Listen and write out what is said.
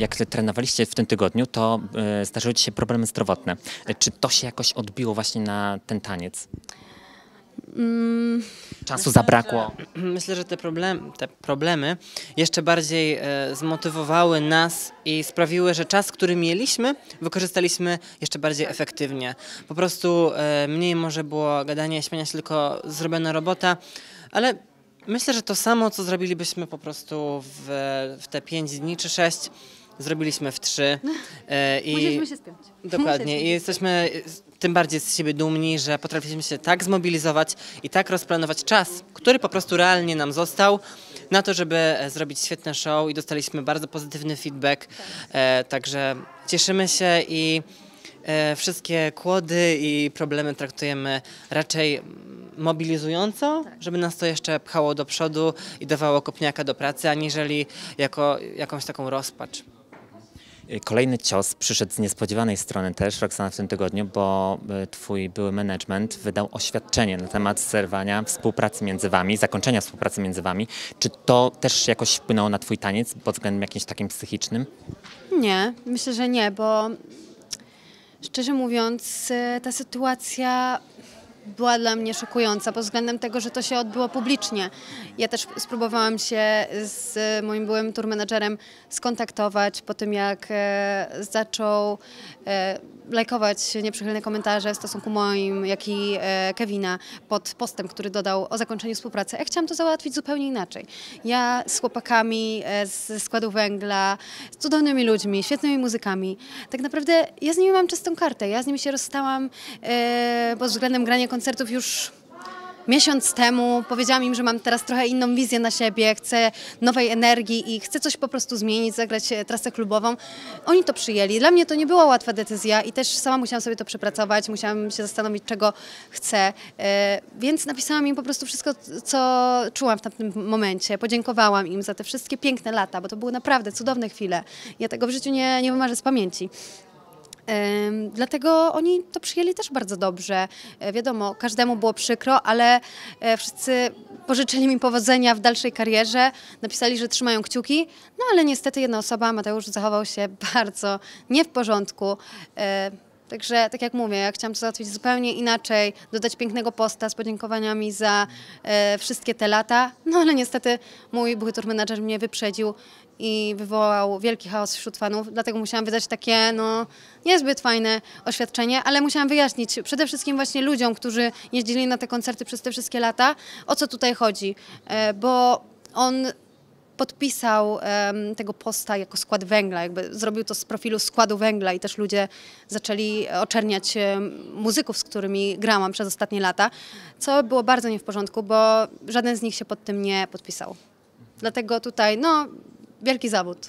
jak trenowaliście w tym tygodniu, to e, zdarzyły ci się problemy zdrowotne. E, Czy to się jakoś odbiło właśnie na ten taniec? Czasu zabrakło. Myślę, że te, problem, te problemy jeszcze bardziej e, zmotywowały nas i sprawiły, że czas, który mieliśmy, wykorzystaliśmy jeszcze bardziej efektywnie. Po prostu e, mniej może było gadania, śmiania się, tylko zrobiona robota, ale myślę, że to samo, co zrobilibyśmy po prostu w, w te 5 dni czy 6, zrobiliśmy w 3. E, i Musieliśmy się spiąć. Dokładnie i jesteśmy tym bardziej z siebie dumni, że potrafiliśmy się tak zmobilizować i tak rozplanować czas, który po prostu realnie nam został na to, żeby zrobić świetne show i dostaliśmy bardzo pozytywny feedback. E, także cieszymy się i e, wszystkie kłody i problemy traktujemy raczej mobilizująco, żeby nas to jeszcze pchało do przodu i dawało kopniaka do pracy, aniżeli jako jakąś taką rozpacz. E, Kolejny cios przyszedł z niespodziewanej strony też, Roxana, w tym tygodniu, bo e, twój były management wydał oświadczenie na temat zerwania współpracy między wami, zakończenia współpracy między wami. Czy to też jakoś wpłynęło na twój taniec pod względem jakimś takim psychicznym? Nie, myślę, że nie, bo szczerze mówiąc, e, ta sytuacja była dla mnie szokująca pod względem tego, że to się odbyło publicznie. Ja też spróbowałam się z moim byłym tour managerem skontaktować po tym, jak e, zaczął e, lajkować nieprzychylne komentarze w stosunku moim, jak i e, Kevina pod postem, który dodał o zakończeniu współpracy. Ja chciałam to załatwić zupełnie inaczej. Ja z chłopakami ze składu węgla, z cudownymi ludźmi, świetnymi muzykami, tak naprawdę ja z nimi mam czystą kartę. Ja z nimi się rozstałam pod względem grania koncertów już miesiąc temu. Powiedziałam im, że mam teraz trochę inną wizję na siebie, chcę nowej energii i chcę coś po prostu zmienić, zagrać e, trasę klubową. Oni to przyjęli. Dla mnie to nie była łatwa decyzja i też sama musiałam sobie to przepracować, musiałam się zastanowić, czego chcę. E, Więc napisałam im po prostu wszystko, co czułam w tamtym momencie. Podziękowałam im za te wszystkie piękne lata, bo to były naprawdę cudowne chwile. Ja tego w życiu nie, nie wymarzę z pamięci. Dlatego oni to przyjęli też bardzo dobrze. E, Wiadomo, każdemu było przykro, ale e, wszyscy pożyczyli mi powodzenia w dalszej karierze, napisali, że trzymają kciuki, no ale niestety jedna osoba, Mateusz, zachował się bardzo nie w porządku. Także, tak jak mówię, ja chciałam to załatwić zupełnie inaczej, dodać pięknego posta z podziękowaniami za e, wszystkie te lata, no ale niestety mój były tour manager mnie wyprzedził i wywołał wielki chaos wśród fanów, dlatego musiałam wydać takie, no, niezbyt fajne oświadczenie, ale musiałam wyjaśnić przede wszystkim właśnie ludziom, którzy jeździli na te koncerty przez te wszystkie lata, o co tutaj chodzi, e, bo on podpisał em, tego posta jako skład węgla, jakby zrobił to z profilu składu węgla i też ludzie zaczęli oczerniać muzyków, z którymi grałam przez ostatnie lata, co było bardzo nie w porządku, bo żaden z nich się pod tym nie podpisał. Dlatego tutaj, no, wielki zawód.